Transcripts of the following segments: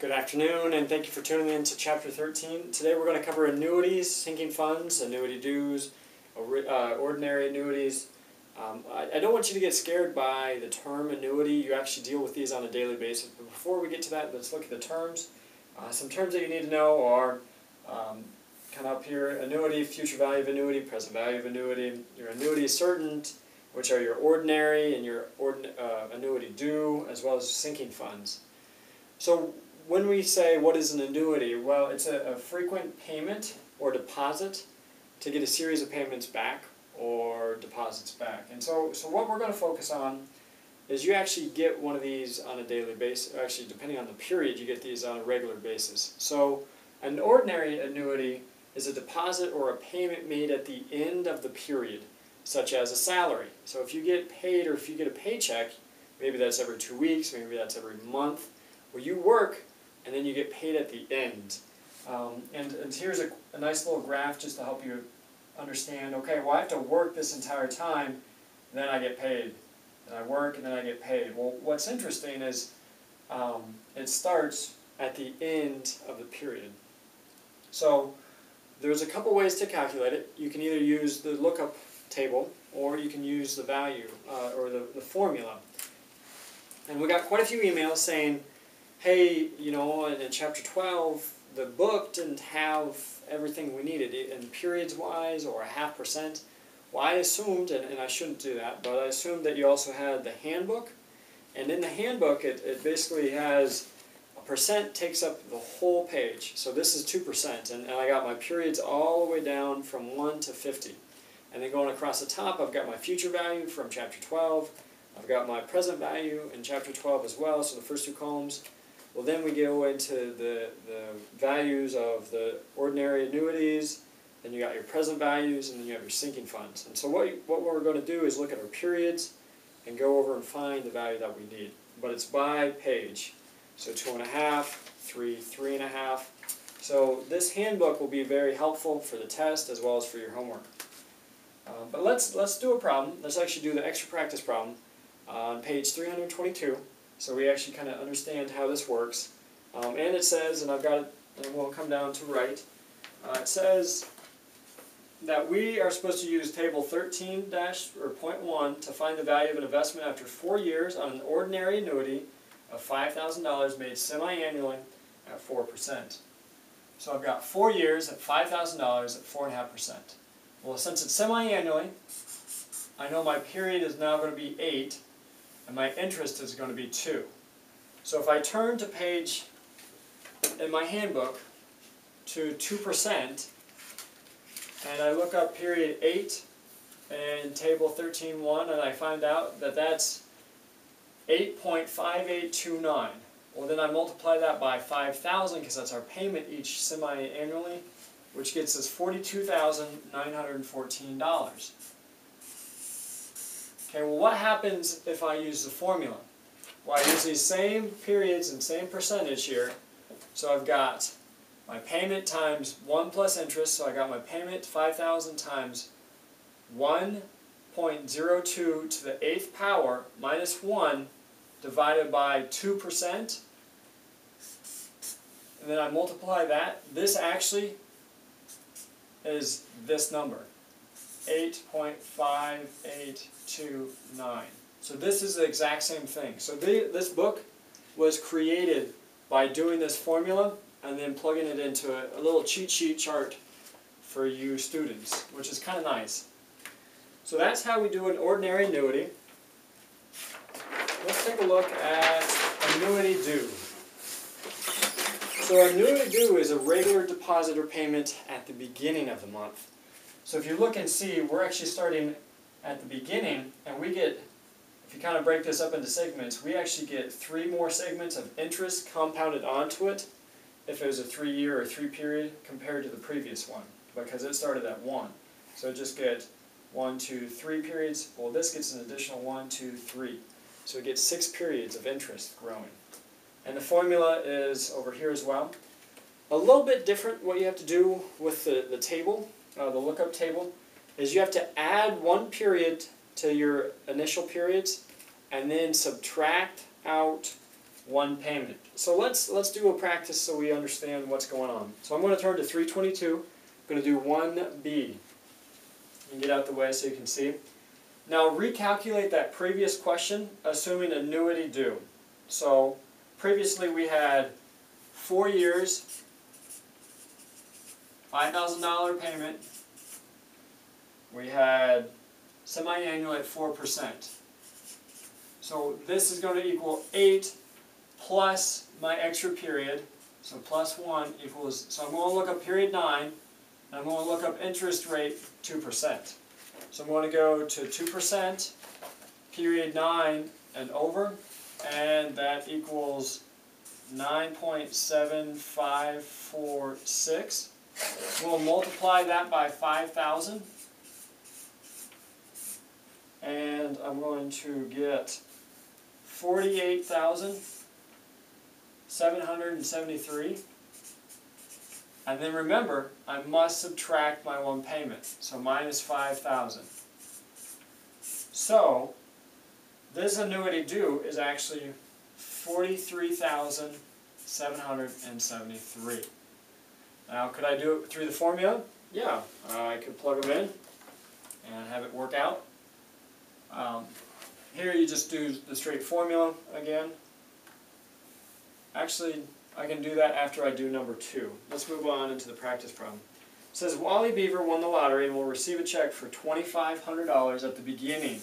Good afternoon, and thank you for tuning in to Chapter 13. Today we're going to cover annuities, sinking funds, annuity dues, uh, ordinary annuities. Um, I, don't want you to get scared by the term annuity. You actually deal with these on a daily basis. But before we get to that, let's look at the terms. Uh, some terms that you need to know are um, kind of up here, annuity, future value of annuity, present value of annuity. Your annuity is certain, which are your ordinary and your ordin uh, annuity due, as well as sinking funds. So when we say what is an annuity, well, it's a, a frequent payment or deposit to get a series of payments back or deposits back. And so, so what we're going to focus on is you actually get one of these on a daily basis, actually depending on the period, you get these on a regular basis. So an ordinary annuity is a deposit or a payment made at the end of the period, such as a salary. So if you get paid or if you get a paycheck, maybe that's every two weeks, maybe that's every month, well you work and then you get paid at the end. Um, and, and here's a, a nice little graph just to help you understand, okay, well I have to work this entire time, then I get paid. And I work and then I get paid. Well, what's interesting is um, it starts at the end of the period. So there's a couple ways to calculate it. You can either use the lookup table or you can use the value uh, or the, the formula. And we got quite a few emails saying, hey, you know, in, chapter 12, the book didn't have everything we needed in periods-wise or a half percent. Well, I assumed, and, and I shouldn't do that, but I assumed that you also had the handbook. And in the handbook, it, it basically has a percent takes up the whole page. So this is 2%, and, and I got my periods all the way down from 1 to 50. And then going across the top, I've got my future value from chapter 12. I've got my present value in chapter 12 as well, so the first two columns. Well, then we go into the, the values of the ordinary annuities, then you got your present values, and then you have your sinking funds. And so what, what we're going to do is look at our periods and go over and find the value that we need. But it's by page. So two and a half, three, three and a half. So this handbook will be very helpful for the test as well as for your homework. Uh, but let's, let's do a problem. Let's actually do the extra practice problem on page 322. So we actually kind of understand how this works. Um, and it says, and I've got it, and we'll come down to right, uh, it says that we are supposed to use table 13 dash or point 1 to find the value of an investment after four years on an ordinary annuity of $5,000 made semi-annually at 4%. So I've got four years at $5,000 at 4.5%. Well, since it's semi-annually, I know my period is now going to be 8, and my interest is going to be 2. So if I turn to page in my handbook to 2%, and I look up period 8 and table 13.1, and I find out that that's 8.5829. Well, then I multiply that by 5,000 because that's our payment each semi-annually, which gets us $42,914. Okay, well what happens if I use the formula? Well, I use these same periods and same percentage here. So I've got my payment times 1 plus interest, so I got my payment 5,000 times 1.02 to the 8th power minus 1 divided by 2%. And then I multiply that. This actually is this number. 8.5829. So this is the exact same thing. So the, this book was created by doing this formula and then plugging it into a, a little cheat sheet chart for you students, which is kind of nice. So that's how we do an ordinary annuity. Let's take a look at annuity due. So annuity due is a regular deposit or payment at the beginning of the month. So if you look and see, we're actually starting at the beginning, and we get, if you kind of break this up into segments, we actually get three more segments of interest compounded onto it if it was a three-year or three-period compared to the previous one, because it started at one. So just get one, two, three periods. Well, this gets an additional one, two, three. So we get six periods of interest growing. And the formula is over here as well. A little bit different what you have to do with the, the table uh, the lookup table, is you have to add one period to your initial periods and then subtract out one payment. So let's let's do a practice so we understand what's going on. So I'm going to turn to 322. I'm going to do 1B. And get out the way so you can see. Now recalculate that previous question, assuming annuity due. So previously we had four years, $5,000 payment. We had semi-annual at 4%. So this is going to equal 8 plus my extra period. So plus 1 equals, so I'm going to look up period 9, and I'm going to look up interest rate 2%. So I'm going to go to 2%, period 9 and over, and that equals 9.7546. We'll multiply that by 5,000. And I'm going to get 48,773. And then remember, I must subtract my one payment, so minus 5,000. So, this annuity due is actually 43,773. Now, could I do it through the formula? Yeah, I could plug them in and have it work out. Um, here you just do the straight formula again. Actually, I can do that after I do number two. Let's move on into the practice problem. It says Wally Beaver won the lottery and will receive a check for $2,500 at the beginning.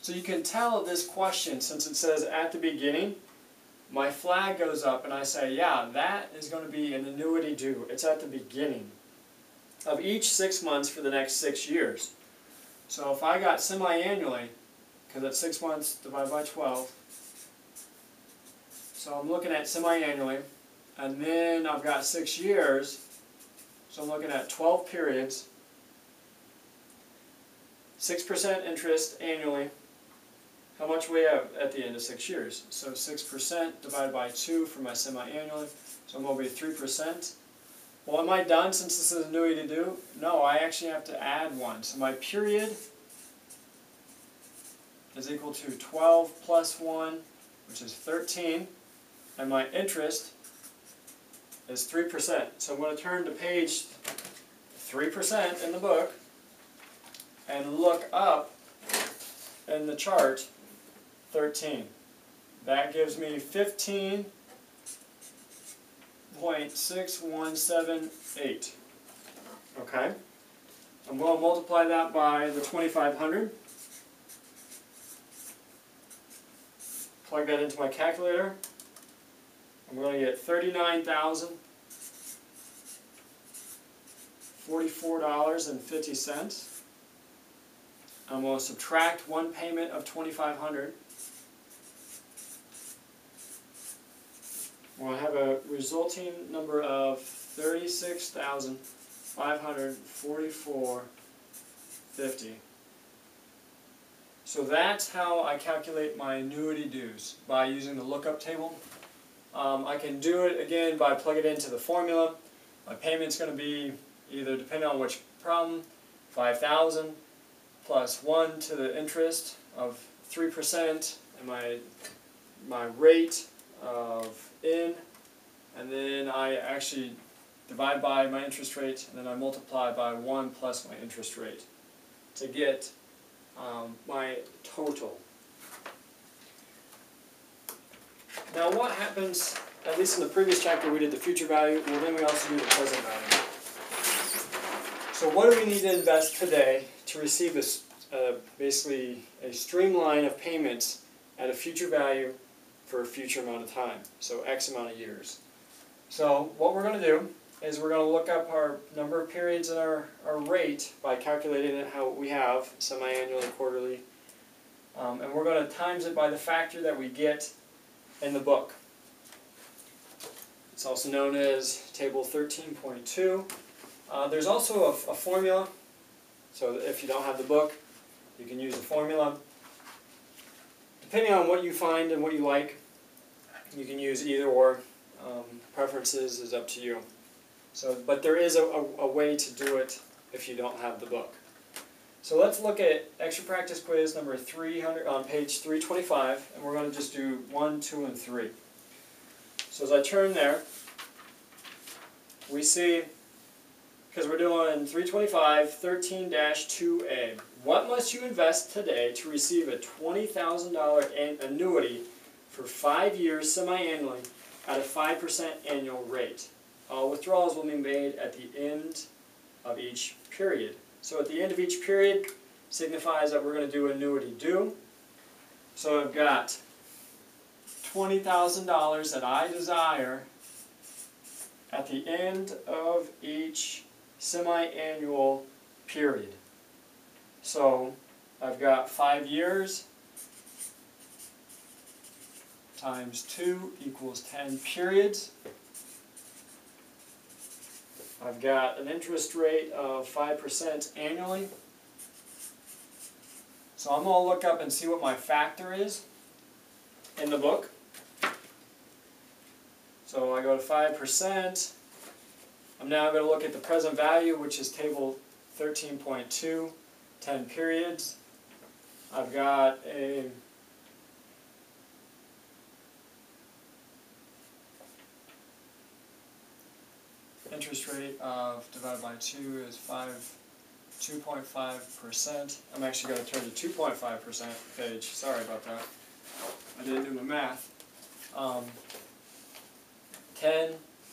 So you can tell this question, since it says at the beginning, my flag goes up and I say, yeah, that is going to be an annuity due. It's at the beginning of each six months for the next six years. So if I got semi-annually, because that's six months divided by 12, so I'm looking at semi-annually, and then I've got six years, so I'm looking at 12 periods, 6% interest annually. How much we have at the end of six years? So 6% divided by 2 for my semi-annually, so I'm going to be 3%. Well, am I done since this is annuity due? No, I actually have to add one. So my period is equal to 12 plus 1, which is 13, and my interest is 3%. So I'm going to turn to page 3% in the book and look up in the chart 13. That gives me 0.6178. Okay? I'm going to multiply that by the 2500. Plug that into my calculator. I'm going to get 39,000. $44.50. I'm going to subtract one payment of 2500 We'll have a resulting number of thirty-six thousand five hundred forty-four fifty. So that's how I calculate my annuity dues by using the lookup table. Um, I can do it again by plug it into the formula. My payment's going to be either depending on which problem, 5,000 plus 1 to the interest of 3% and my my rate of in and then I actually divide by my interest rate and then I multiply by 1 plus my interest rate to get um, my total. Now what happens, at least in the previous chapter we did the future value, well then we also do the present value. So what do we need to invest today to receive this, uh, basically a streamline of payments at a future value for a future amount of time, so X amount of years. So what we're going to do is we're going to look up our number of periods and our, our rate by calculating it how we have, semi-annually, quarterly, um, and we're going to times it by the factor that we get in the book. It's also known as Table 13.2. Uh, there's also a, a formula, so if you don't have the book, you can use the formula. Depending on what you find and what you like, you can use either or. Um, preferences is up to you. So, but there is a, a, a way to do it if you don't have the book. So let's look at extra practice quiz number 300 on page 325, and we're going to just do 1, 2, and 3. So as I turn there, we see, because we're doing 325, 13-2A. What must you invest today to receive a $20,000 annuity for five years semi-annually at a 5% annual rate? All withdrawals will be made at the end of each period. So at the end of each period signifies that we're going to do annuity due. So I've got $20,000 that I desire at the end of each semi-annual period. So I've got five years times 2 equals 10 periods. I've got an interest rate of 5% annually. So I'm going to look up and see what my factor is in the book. So I go to 5%. I'm now going to look at the present value, which is table 13.2, 10 periods. I've got a interest rate of divided by 2 is 5, 2.5%. I'm actually going to turn to 2.5% page. Sorry about that. I didn't do my math. Um, 10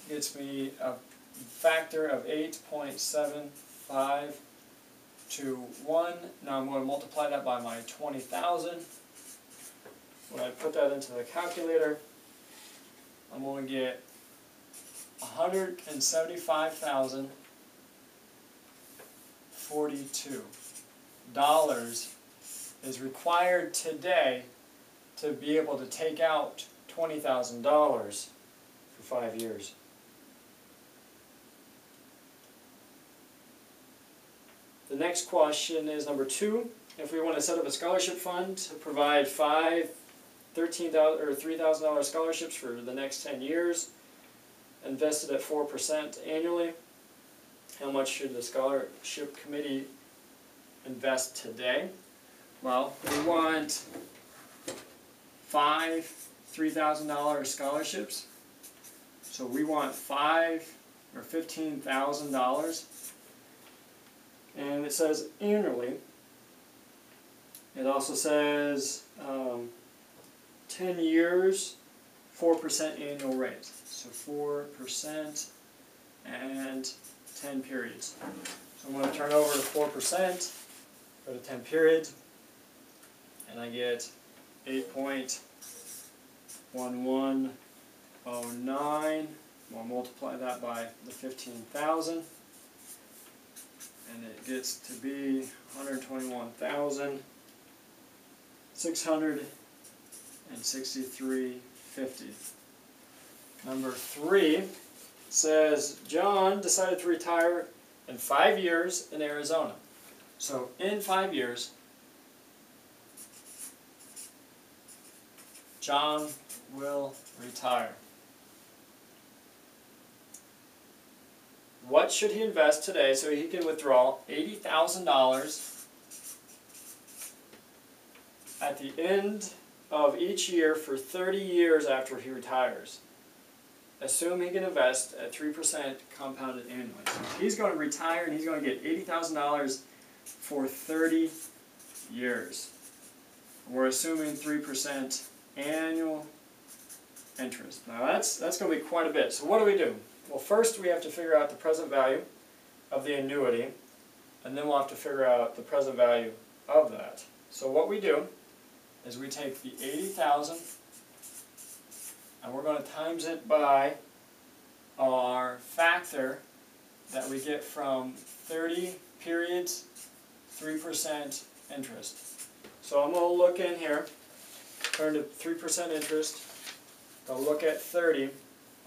gets me a factor of 8.75 to 1. Now I'm going to multiply that by my 20,000. When I put that into the calculator, I'm going to get 175,042 dollars is required today to be able to take out $20,000 for five years. The next question is number two. If we want to set up a scholarship fund to provide five $13,000 or $3,000 scholarships for the next 10 years, invested at 4% annually, how much should the scholarship committee invest today? Well, we want five $3,000 scholarships. So we want five or $15,000. And it says annually. It also says um, 10 years, 4% annual rate. So 4% and 10 periods. So I'm going to turn over to 4%, go to 10 periods, and I get 8.1109. We'll multiply that by the 15,000, and it gets to be 121,663.50. Number three says John decided to retire in five years in Arizona. So in five years, John will retire. What should he invest today so he can withdraw $80,000 at the end of each year for 30 years after he retires? Assume he can invest at 3% compounded annually. He's going to retire and he's going to get $80,000 for 30 years. We're assuming 3% annual interest. Now that's, that's going to be quite a bit. So what do we do? Well, first we have to figure out the present value of the annuity, and then we'll have to figure out the present value of that. So what we do is we take the 80,000 and we're going to times it by our factor that we get from 30 periods, 3% interest. So I'm going to look in here, turn to 3% interest, I'll look at 30,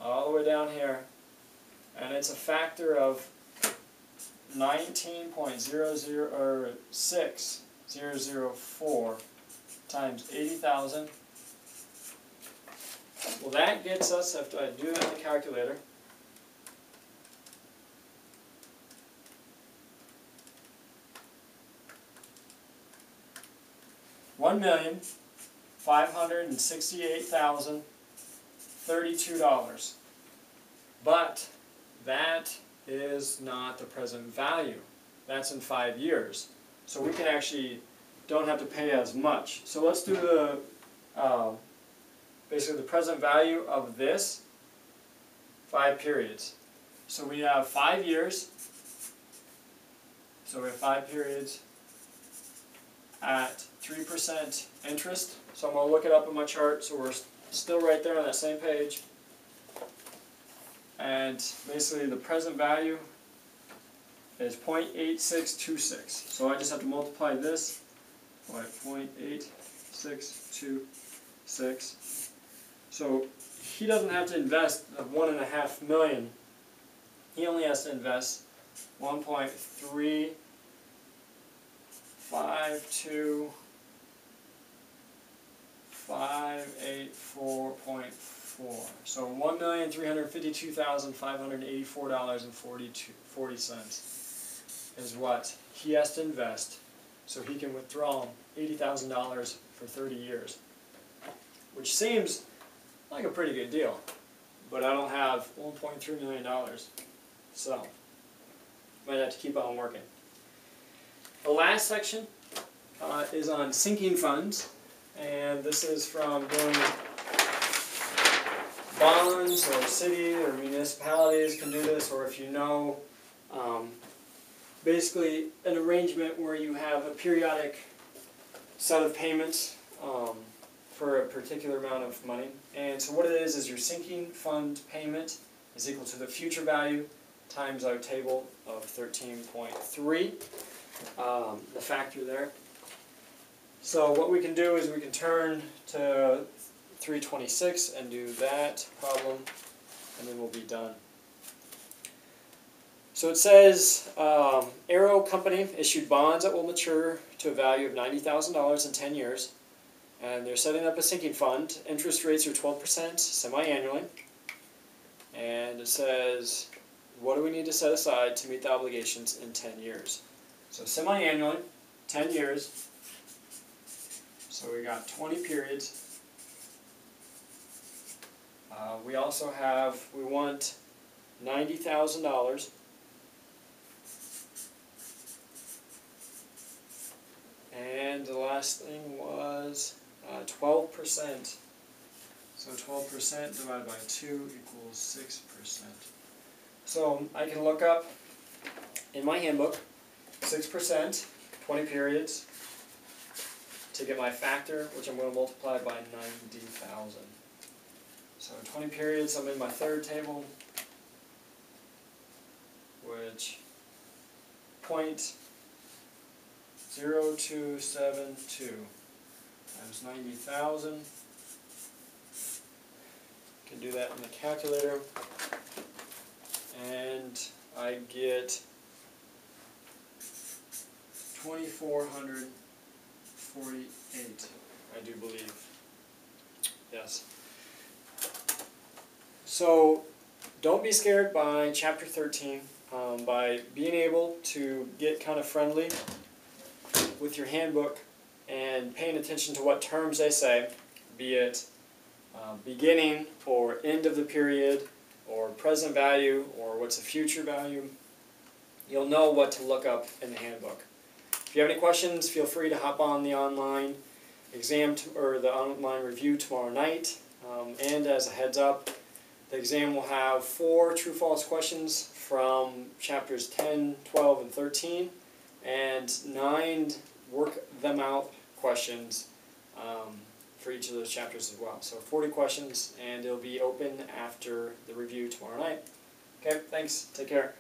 all the way down here, and it's a factor of 19.00604 times 80,000 well, that gets us, after I do it on the calculator, one million five hundred and sixty-eight thousand thirty-two dollars. But that is not the present value. That's in five years. So we can actually don't have to pay as much. So let's do the um, basically the present value of this five periods. So we have five years. So we have five periods at 3% interest. So I'm going to look it up in my chart. So we're still right there on that same page. And basically the present value is 0.8626. So I just have to multiply this by 0.8626. So he doesn't have to invest one and a half million. He only has to invest 1.352 584.4. So one million three hundred fifty-two thousand five hundred eighty-four dollars and forty-two forty cents is what he has to invest, so he can withdraw eighty thousand dollars for thirty years, which seems like a pretty good deal, but I don't have one point three million dollars, so might have to keep on working. The last section uh, is on sinking funds and this is from doing bonds or city or municipalities can do this or if you know um, basically an arrangement where you have a periodic set of payments um, for a particular amount of money and so what it is is your sinking fund payment is equal to the future value times our table of 13.3 um, the factor there so what we can do is we can turn to 326 and do that problem, and then we'll be done. So it says, um, Arrow Company issued bonds that will mature to a value of $90,000 in 10 years, and they're setting up a sinking fund. Interest rates are 12% semi-annually, and it says, what do we need to set aside to meet the obligations in 10 years? So semi-annually, 10 years, so we got 20 periods. Uh, we also have, we want $90,000. And the last thing was uh, 12%. So 12% divided by 2 equals 6%. So I can look up in my handbook 6%, 20 periods, to get my factor, which I'm going to multiply by 90,000. So 20 periods, I'm in my third table, which point zero two seven two times 90,000. Can do that in the calculator. And I get 2,400 48, I do believe. Yes. So, don't be scared by chapter 13. Um, by being able to get kind of friendly with your handbook and paying attention to what terms they say, be it uh, beginning or end of the period, or present value, or what's a future value, you'll know what to look up in the handbook. If you have any questions, feel free to hop on the online exam or the online review tomorrow night. Um, and as a heads up, the exam will have four true-false questions from chapters 10, 12, and 13, and nine work them out questions um, for each of those chapters as well. So 40 questions, and it'll be open after the review tomorrow night. Okay, thanks. Take care.